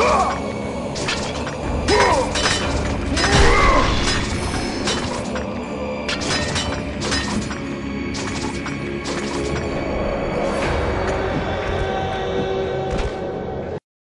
Ah!